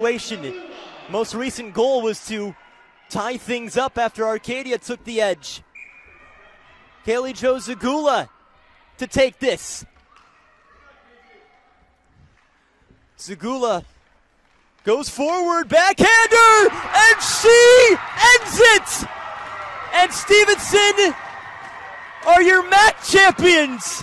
Most recent goal was to tie things up after Arcadia took the edge. KaliJo Zagula to take this. Zagula goes forward, backhander, and she ends it! And Stevenson are your MAC champions!